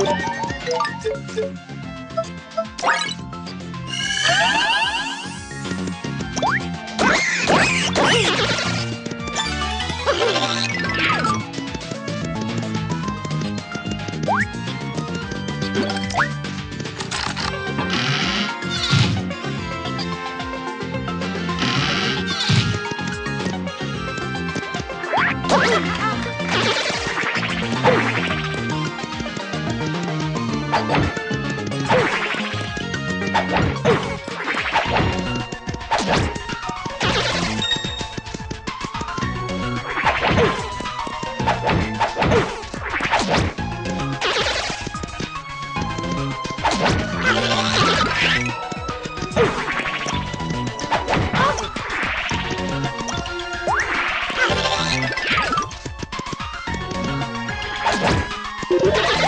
you Oh.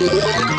Yeah.